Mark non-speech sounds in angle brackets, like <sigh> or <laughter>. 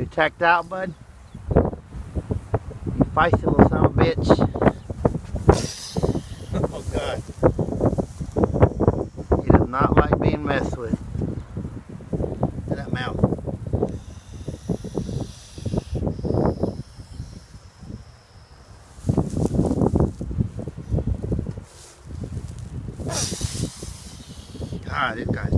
You checked out, bud? You feisty little son of a bitch. <laughs> Oh God. He does not like being messed with. Look at that mouth. God, this guy's